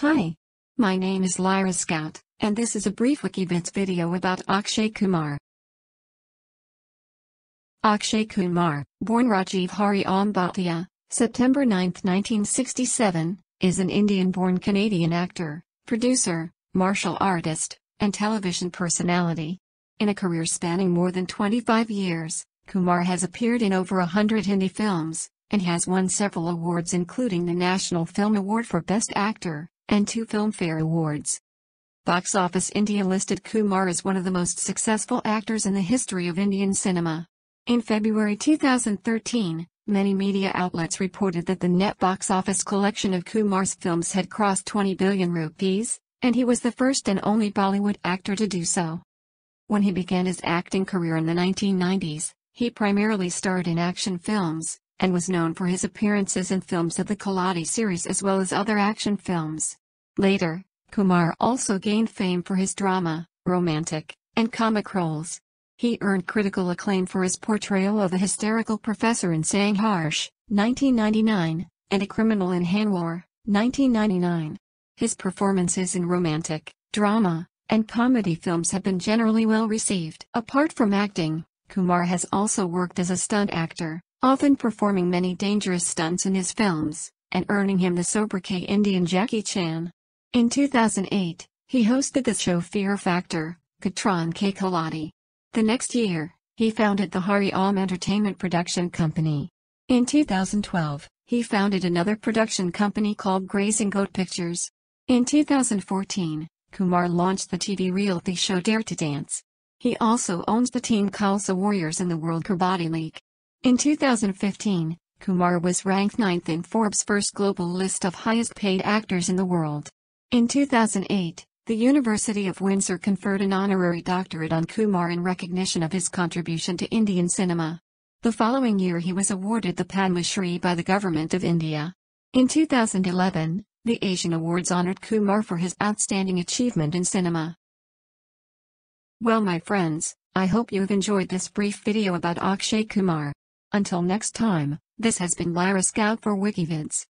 Hi. My name is Lyra Scout, and this is a brief WikiVids video about Akshay Kumar. Akshay Kumar, born Rajiv Hari Om Bhatia, September 9, 1967, is an Indian-born Canadian actor, producer, martial artist, and television personality. In a career spanning more than 25 years, Kumar has appeared in over hundred Hindi films, and has won several awards including the National Film Award for Best Actor, and two Filmfare Awards. Box Office India listed Kumar as one of the most successful actors in the history of Indian cinema. In February 2013, many media outlets reported that the net box office collection of Kumar's films had crossed 20 billion rupees, and he was the first and only Bollywood actor to do so. When he began his acting career in the 1990s, he primarily starred in action films, and was known for his appearances in films of the Khiladi series as well as other action films. Later, Kumar also gained fame for his drama, romantic, and comic roles. He earned critical acclaim for his portrayal of a hysterical professor in Sangharsh, 1999, and a criminal in Jaanwar, 1999. His performances in romantic, drama, and comedy films have been generally well received. Apart from acting, Kumar has also worked as a stunt actor, often performing many dangerous stunts in his films, and earning him the sobriquet Indian Jackie Chan. In 2008, he hosted the show Fear Factor, Khatron Ke Khiladi. The next year, he founded the Hari Om Entertainment Production Company. In 2012, he founded another production company called Grazing Goat Pictures. In 2014, Kumar launched the TV reality show Dare to Dance. He also owns the team Khalsa Warriors in the World Kabaddi League. In 2015, Kumar was ranked ninth in Forbes' first global list of highest paid actors in the world. In 2008, the University of Windsor conferred an honorary doctorate on Kumar in recognition of his contribution to Indian cinema. The following year he was awarded the Padma Shri by the Government of India. In 2011, the Asian Awards honored Kumar for his outstanding achievement in cinema. Well my friends, I hope you have enjoyed this brief video about Akshay Kumar. Until next time, this has been Lyra Scout for Wikivids.